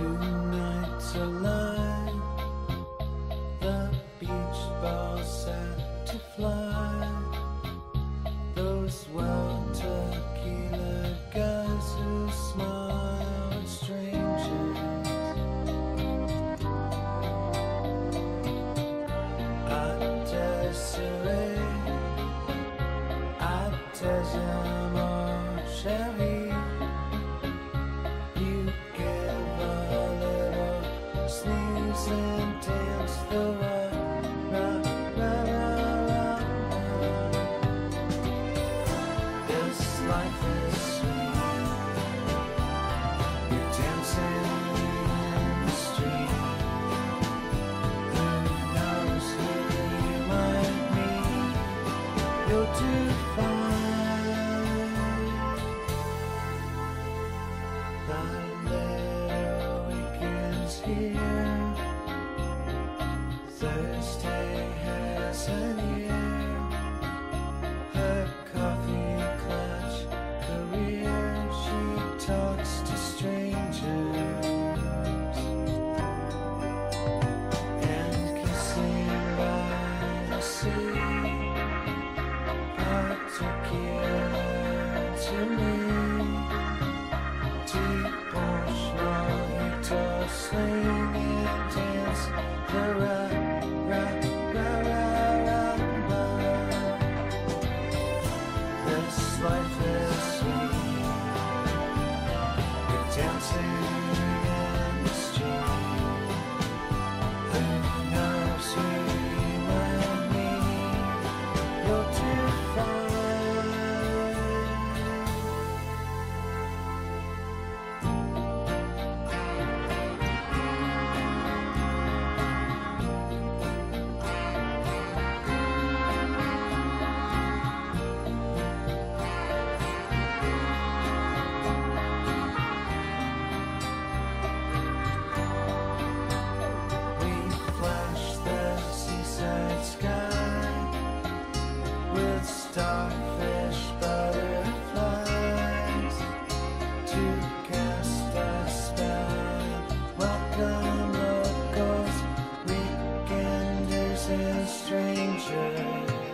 Two nights alive, the beach balls set to fly. Those well tequila guys who smile at strangers. Sneeze and dance the. This life is sweet. Thursday has an ear. Her coffee klatsch career. She talks to strangers you toss, swing and dance the 声音却